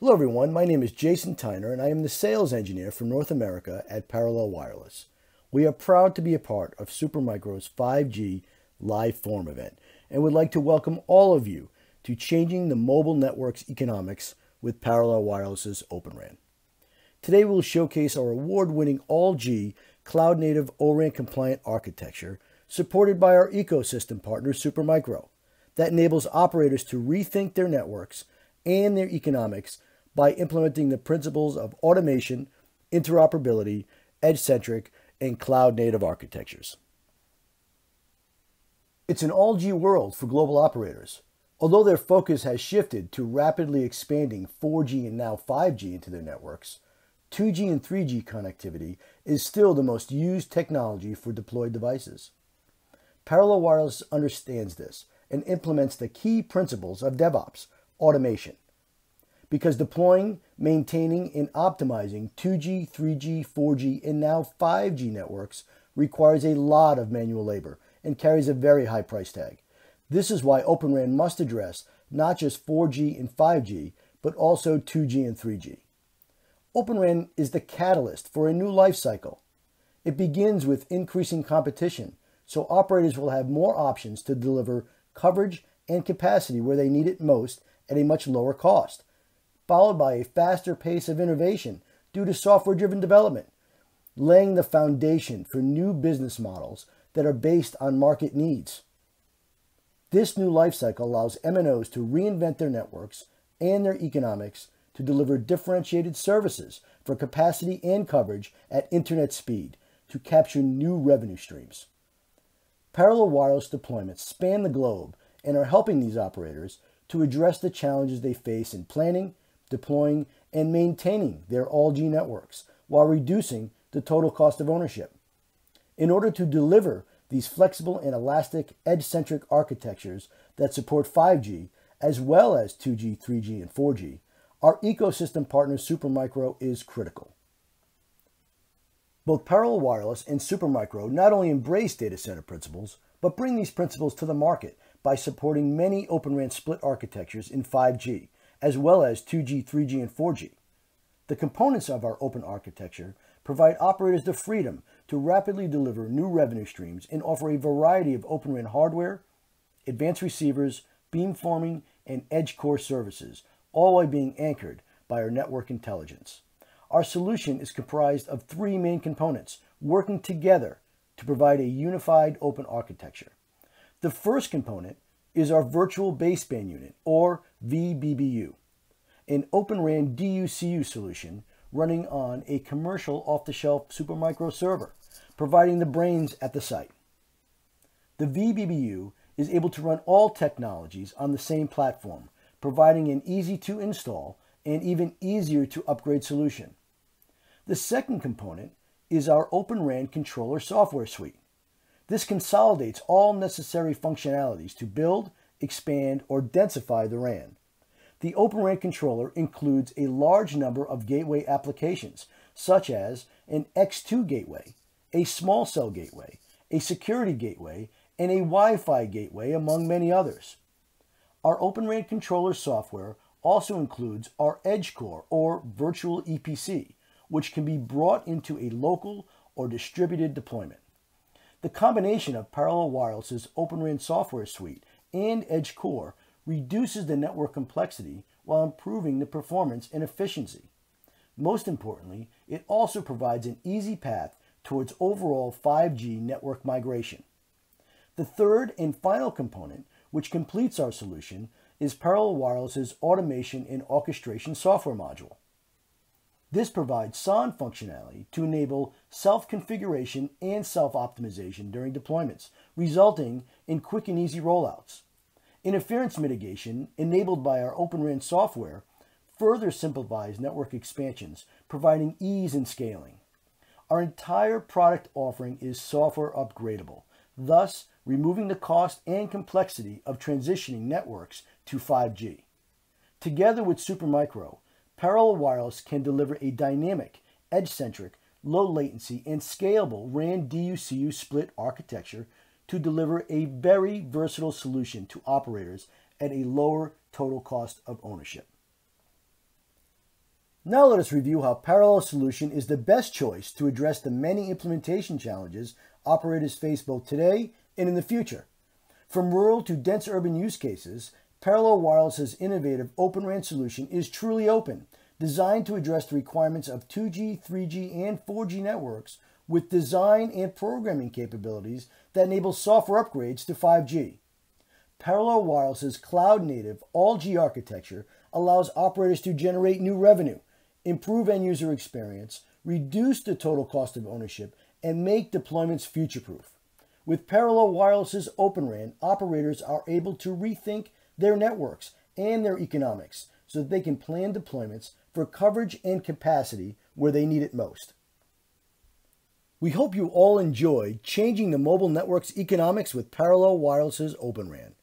Hello, everyone. My name is Jason Tiner, and I am the sales engineer for North America at Parallel Wireless. We are proud to be a part of Supermicro's 5G live forum event and would like to welcome all of you to Changing the Mobile Network's Economics with Parallel Wireless's Open RAN. Today, we'll showcase our award winning All G cloud native ORAN compliant architecture supported by our ecosystem partner Supermicro that enables operators to rethink their networks and their economics by implementing the principles of automation, interoperability, edge centric, and cloud native architectures. It's an all G world for global operators. Although their focus has shifted to rapidly expanding 4G and now 5G into their networks, 2G and 3G connectivity is still the most used technology for deployed devices. Parallel Wireless understands this and implements the key principles of DevOps, automation. Because deploying, maintaining, and optimizing 2G, 3G, 4G, and now 5G networks requires a lot of manual labor and carries a very high price tag. This is why Open RAN must address not just 4G and 5G, but also 2G and 3G. Open RAN is the catalyst for a new life cycle. It begins with increasing competition, so operators will have more options to deliver coverage and capacity where they need it most at a much lower cost, followed by a faster pace of innovation due to software driven development, laying the foundation for new business models that are based on market needs. This new life cycle allows MNOs to reinvent their networks and their economics to deliver differentiated services for capacity and coverage at internet speed to capture new revenue streams. Parallel wireless deployments span the globe and are helping these operators to address the challenges they face in planning, deploying, and maintaining their all-G networks while reducing the total cost of ownership. In order to deliver these flexible and elastic edge-centric architectures that support 5G as well as 2G, 3G, and 4G, our ecosystem partner Supermicro is critical. Both Parallel Wireless and Supermicro not only embrace data center principles, but bring these principles to the market by supporting many Open RAN split architectures in 5G, as well as 2G, 3G, and 4G. The components of our open architecture provide operators the freedom to rapidly deliver new revenue streams and offer a variety of Open RAN hardware, advanced receivers, beamforming, and edge core services, all while being anchored by our network intelligence. Our solution is comprised of three main components working together to provide a unified open architecture. The first component is our Virtual Baseband Unit, or VBBU, an Open RAN DUCU solution running on a commercial off-the-shelf Supermicro server, providing the brains at the site. The VBBU is able to run all technologies on the same platform, providing an easy to install and even easier to upgrade solution. The second component is our Open RAN controller software suite. This consolidates all necessary functionalities to build, expand, or densify the RAN. The Open RAN controller includes a large number of gateway applications, such as an X2 gateway, a small cell gateway, a security gateway, and a Wi Fi gateway, among many others. Our Open RAN controller software also includes our Edge Core or Virtual EPC, which can be brought into a local or distributed deployment. The combination of Parallel Wireless's Open RAN software suite and Edge Core reduces the network complexity while improving the performance and efficiency. Most importantly, it also provides an easy path towards overall 5G network migration. The third and final component, which completes our solution, is Parallel Wireless's automation and orchestration software module. This provides SON functionality to enable self-configuration and self-optimization during deployments, resulting in quick and easy rollouts. Interference mitigation, enabled by our Open RAN software, further simplifies network expansions, providing ease in scaling. Our entire product offering is software upgradable, thus removing the cost and complexity of transitioning networks to 5G. Together with Supermicro, Parallel Wireless can deliver a dynamic, edge-centric, low latency, and scalable RAN DUCU split architecture to deliver a very versatile solution to operators at a lower total cost of ownership. Now let us review how Parallel Solution is the best choice to address the many implementation challenges operators face both today and in the future. From rural to dense urban use cases, Parallel Wireless's innovative Open RAN solution is truly open, designed to address the requirements of 2G, 3G, and 4G networks with design and programming capabilities that enable software upgrades to 5G. Parallel Wireless's cloud native all G architecture allows operators to generate new revenue improve end user experience, reduce the total cost of ownership, and make deployments future proof. With Parallel Wireless's Open RAN, operators are able to rethink their networks and their economics so that they can plan deployments for coverage and capacity where they need it most. We hope you all enjoyed changing the mobile network's economics with Parallel Wireless's Open RAN.